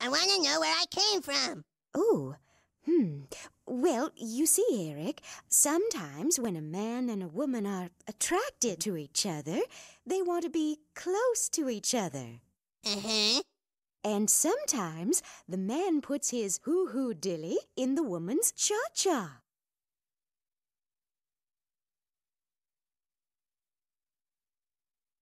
I want to know where I came from. Oh, hmm. Well, you see, Eric, sometimes when a man and a woman are attracted to each other, they want to be close to each other. Uh huh. And sometimes the man puts his hoo hoo dilly in the woman's cha cha.